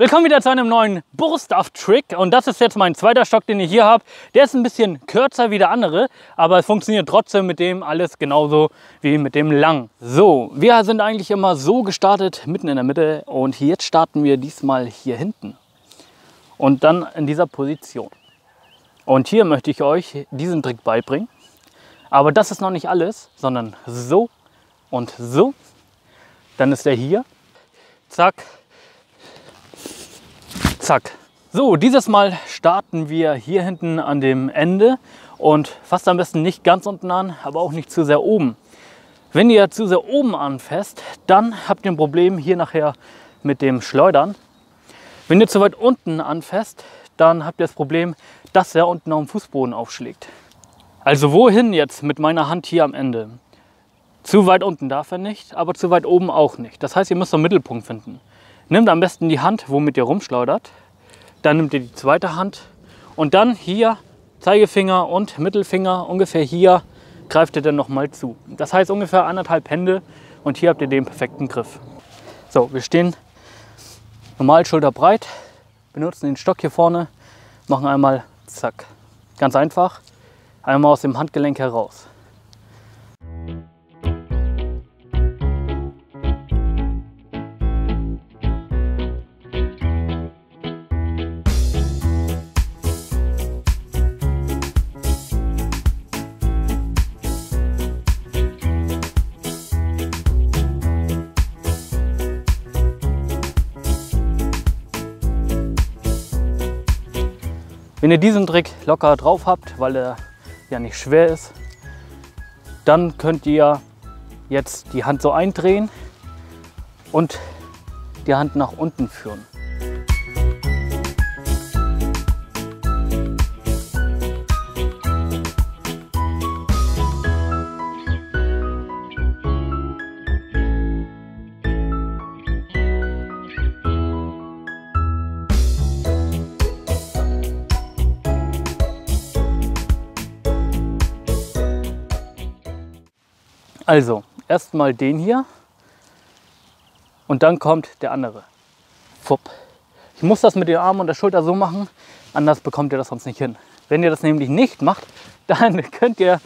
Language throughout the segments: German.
Willkommen wieder zu einem neuen Burstuff-Trick und das ist jetzt mein zweiter Stock, den ich hier habe. Der ist ein bisschen kürzer wie der andere, aber es funktioniert trotzdem mit dem alles genauso wie mit dem lang. So, wir sind eigentlich immer so gestartet, mitten in der Mitte und jetzt starten wir diesmal hier hinten und dann in dieser Position. Und hier möchte ich euch diesen Trick beibringen. Aber das ist noch nicht alles, sondern so und so. Dann ist er hier. Zack, Zack. So, dieses Mal starten wir hier hinten an dem Ende und fast am besten nicht ganz unten an, aber auch nicht zu sehr oben. Wenn ihr zu sehr oben anfasst, dann habt ihr ein Problem hier nachher mit dem Schleudern. Wenn ihr zu weit unten anfasst, dann habt ihr das Problem, dass er unten auf dem Fußboden aufschlägt. Also wohin jetzt mit meiner Hand hier am Ende? Zu weit unten darf er nicht, aber zu weit oben auch nicht. Das heißt, ihr müsst einen Mittelpunkt finden. Nehmt am besten die Hand, womit ihr rumschleudert. Dann nehmt ihr die zweite Hand und dann hier Zeigefinger und Mittelfinger ungefähr hier greift ihr dann nochmal zu. Das heißt ungefähr anderthalb Hände und hier habt ihr den perfekten Griff. So, wir stehen normal schulterbreit, benutzen den Stock hier vorne, machen einmal zack. Ganz einfach, einmal aus dem Handgelenk heraus. Wenn ihr diesen Trick locker drauf habt, weil er ja nicht schwer ist, dann könnt ihr jetzt die Hand so eindrehen und die Hand nach unten führen. Also, erstmal den hier und dann kommt der andere. Fupp. Ich muss das mit den Armen und der Schulter so machen, anders bekommt ihr das sonst nicht hin. Wenn ihr das nämlich nicht macht, dann könnt ihr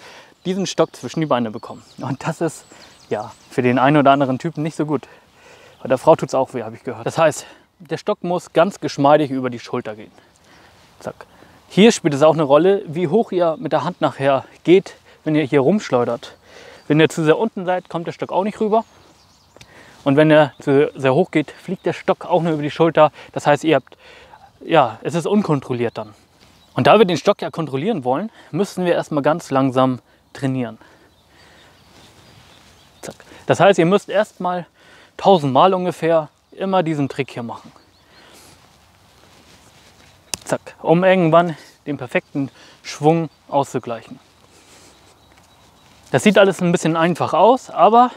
diesen Stock zwischen die Beine bekommen. Und das ist ja für den einen oder anderen Typen nicht so gut. Bei der Frau tut es auch weh, habe ich gehört. Das heißt, der Stock muss ganz geschmeidig über die Schulter gehen. Zack. Hier spielt es auch eine Rolle, wie hoch ihr mit der Hand nachher geht, wenn ihr hier rumschleudert. Wenn ihr zu sehr unten seid, kommt der Stock auch nicht rüber. Und wenn er zu sehr hoch geht, fliegt der Stock auch nur über die Schulter. Das heißt, ihr habt, ja, es ist unkontrolliert dann. Und da wir den Stock ja kontrollieren wollen, müssen wir erstmal ganz langsam trainieren. Zack. Das heißt, ihr müsst erstmal tausendmal ungefähr immer diesen Trick hier machen. Zack, um irgendwann den perfekten Schwung auszugleichen. Das sieht alles ein bisschen einfach aus, aber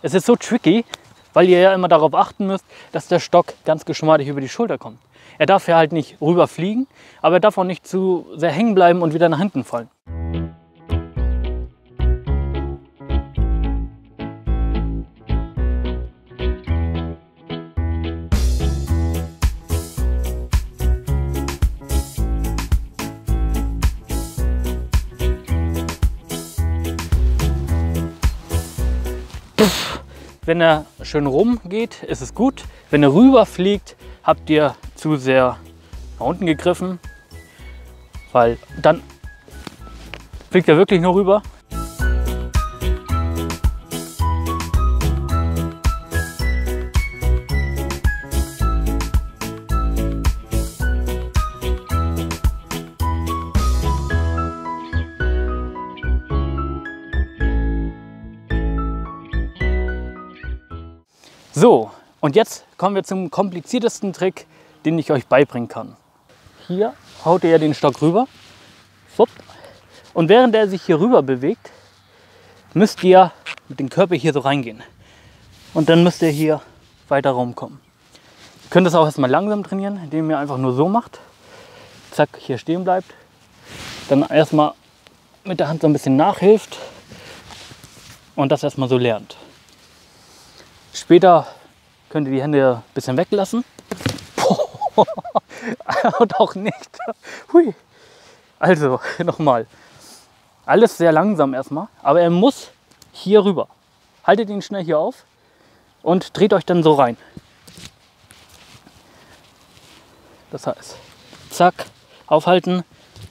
es ist so tricky, weil ihr ja immer darauf achten müsst, dass der Stock ganz geschmeidig über die Schulter kommt. Er darf ja halt nicht rüberfliegen, aber er darf auch nicht zu sehr hängen bleiben und wieder nach hinten fallen. Wenn er schön rum geht, ist es gut. Wenn er rüber fliegt, habt ihr zu sehr nach unten gegriffen, weil dann fliegt er wirklich nur rüber. So, und jetzt kommen wir zum kompliziertesten Trick, den ich euch beibringen kann. Hier haut ihr den Stock rüber. Und während er sich hier rüber bewegt, müsst ihr mit dem Körper hier so reingehen. Und dann müsst ihr hier weiter rumkommen. Ihr könnt das auch erstmal langsam trainieren, indem ihr einfach nur so macht. Zack, hier stehen bleibt. Dann erstmal mit der Hand so ein bisschen nachhilft und das erstmal so lernt. Später könnt ihr die Hände ein bisschen weglassen. und auch nicht. Hui. Also, nochmal. Alles sehr langsam erstmal, aber er muss hier rüber. Haltet ihn schnell hier auf und dreht euch dann so rein. Das heißt, zack, aufhalten,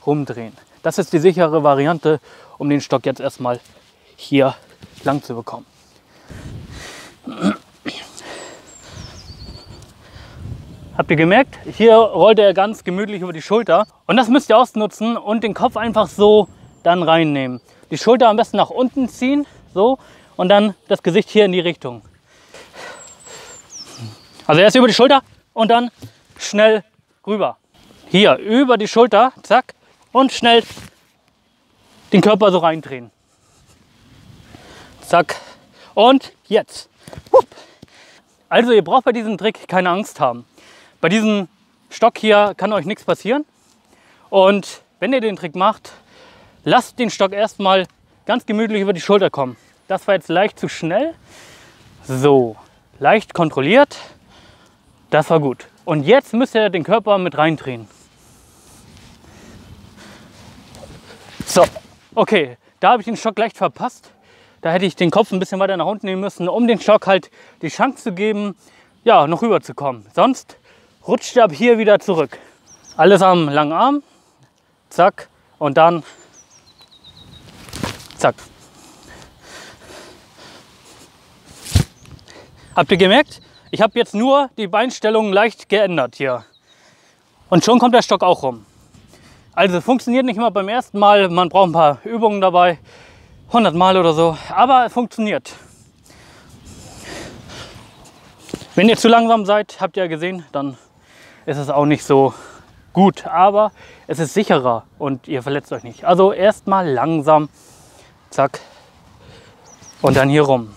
rumdrehen. Das ist die sichere Variante, um den Stock jetzt erstmal hier lang zu bekommen. Habt ihr gemerkt? Hier rollt er ganz gemütlich über die Schulter. Und das müsst ihr ausnutzen und den Kopf einfach so dann reinnehmen. Die Schulter am besten nach unten ziehen, so, und dann das Gesicht hier in die Richtung. Also erst über die Schulter und dann schnell rüber. Hier über die Schulter, zack, und schnell den Körper so reindrehen. Zack. Und jetzt. Also ihr braucht bei diesem Trick keine Angst haben. Bei diesem Stock hier kann euch nichts passieren. Und wenn ihr den Trick macht, lasst den Stock erstmal ganz gemütlich über die Schulter kommen. Das war jetzt leicht zu schnell. So, leicht kontrolliert. Das war gut. Und jetzt müsst ihr den Körper mit reindrehen. So, okay, da habe ich den Stock leicht verpasst. Da hätte ich den Kopf ein bisschen weiter nach unten nehmen müssen, um den Stock halt die Chance zu geben, ja, noch rüber zu kommen. Sonst rutscht ab hier wieder zurück. Alles am langen Arm, zack, und dann zack. Habt ihr gemerkt? Ich habe jetzt nur die Beinstellung leicht geändert hier. Und schon kommt der Stock auch rum. Also funktioniert nicht immer beim ersten Mal, man braucht ein paar Übungen dabei. 100 Mal oder so, aber funktioniert. Wenn ihr zu langsam seid, habt ihr ja gesehen, dann ist es auch nicht so gut, aber es ist sicherer und ihr verletzt euch nicht. Also erstmal langsam, zack, und dann hier rum.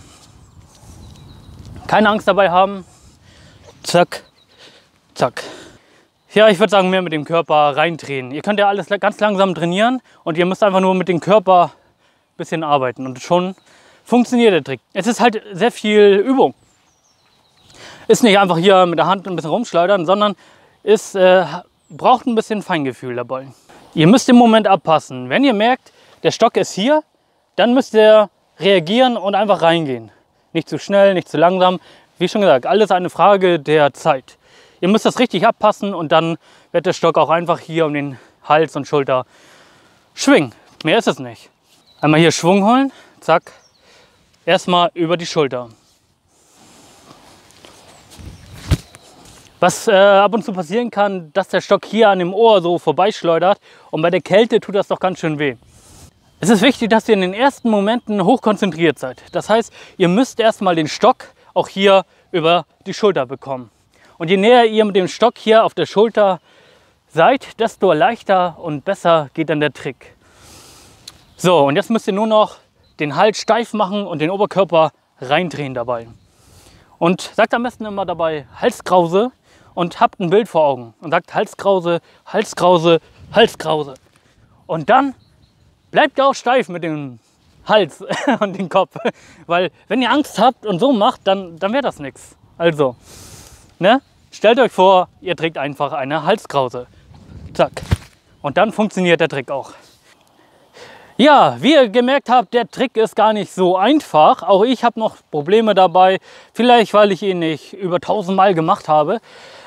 Keine Angst dabei haben, zack, zack. Ja, ich würde sagen, mehr mit dem Körper reindrehen. Ihr könnt ja alles ganz langsam trainieren und ihr müsst einfach nur mit dem Körper bisschen arbeiten und schon funktioniert der Trick. Es ist halt sehr viel Übung. Ist nicht einfach hier mit der Hand ein bisschen rumschleudern, sondern es äh, braucht ein bisschen Feingefühl dabei. Ihr müsst im Moment abpassen. Wenn ihr merkt, der Stock ist hier, dann müsst ihr reagieren und einfach reingehen. Nicht zu schnell, nicht zu langsam. Wie schon gesagt, alles eine Frage der Zeit. Ihr müsst das richtig abpassen und dann wird der Stock auch einfach hier um den Hals und Schulter schwingen. Mehr ist es nicht. Einmal hier Schwung holen, zack. Erstmal über die Schulter. Was äh, ab und zu passieren kann, dass der Stock hier an dem Ohr so vorbeischleudert und bei der Kälte tut das doch ganz schön weh. Es ist wichtig, dass ihr in den ersten Momenten hochkonzentriert seid. Das heißt, ihr müsst erstmal den Stock auch hier über die Schulter bekommen. Und je näher ihr mit dem Stock hier auf der Schulter seid, desto leichter und besser geht dann der Trick. So, und jetzt müsst ihr nur noch den Hals steif machen und den Oberkörper reindrehen dabei. Und sagt am besten immer dabei Halskrause und habt ein Bild vor Augen und sagt Halskrause, Halskrause, Halskrause. Und dann bleibt ihr auch steif mit dem Hals und dem Kopf. Weil wenn ihr Angst habt und so macht, dann, dann wäre das nichts. Also, ne? stellt euch vor, ihr trägt einfach eine Halskrause. Zack. Und dann funktioniert der Trick auch. Ja, wie ihr gemerkt habt, der Trick ist gar nicht so einfach. Auch ich habe noch Probleme dabei. Vielleicht, weil ich ihn nicht über tausendmal gemacht habe.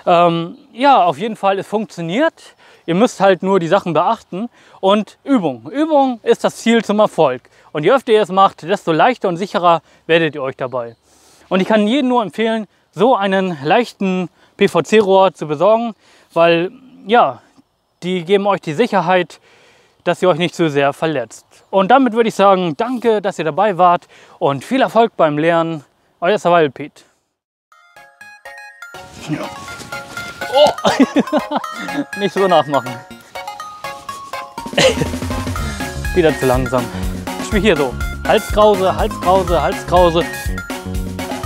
Ähm, ja, auf jeden Fall, es funktioniert. Ihr müsst halt nur die Sachen beachten. Und Übung. Übung ist das Ziel zum Erfolg. Und je öfter ihr es macht, desto leichter und sicherer werdet ihr euch dabei. Und ich kann jedem nur empfehlen, so einen leichten PVC-Rohr zu besorgen, weil ja, die geben euch die Sicherheit, dass ihr euch nicht zu sehr verletzt. Und damit würde ich sagen, danke, dass ihr dabei wart und viel Erfolg beim Lernen. Euer Survival Pete. Ja. Oh. nicht so nachmachen. Wieder zu langsam. Ich spiele hier so. Halskrause, Halskrause, Halskrause.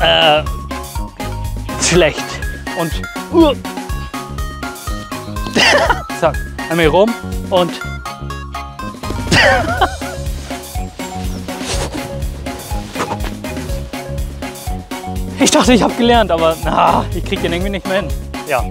Äh, schlecht. Und uh. zack, einmal hier rum und ich dachte, ich habe gelernt, aber na, ich kriege den irgendwie nicht mehr hin. Ja.